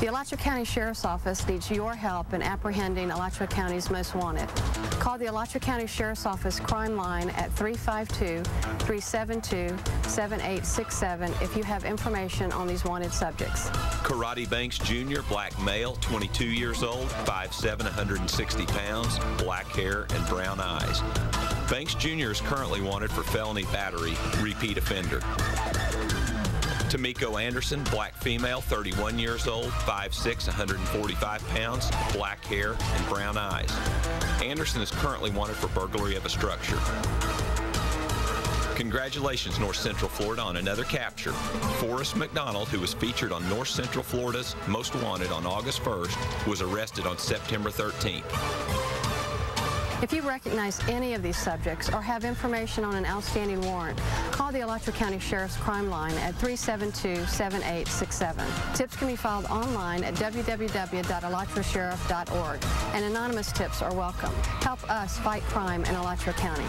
The Alachua County Sheriff's Office needs your help in apprehending Alachua County's most wanted. Call the Alachua County Sheriff's Office crime line at 352-372-7867 if you have information on these wanted subjects. Karate Banks Jr., black male, 22 years old, 5'7", 160 pounds, black hair, and brown eyes. Banks Jr. is currently wanted for felony battery, repeat offender. Tamiko Anderson, black female, 31 years old, 5'6", 145 pounds, black hair, and brown eyes. Anderson is currently wanted for burglary of a structure. Congratulations, North Central Florida, on another capture. Forrest McDonald, who was featured on North Central Florida's Most Wanted on August 1st, was arrested on September 13th. If you recognize any of these subjects or have information on an outstanding warrant, call the Alachua County Sheriff's Crime Line at 372-7867. Tips can be filed online at www.alachuasheriff.org, and anonymous tips are welcome. Help us fight crime in Alachua County.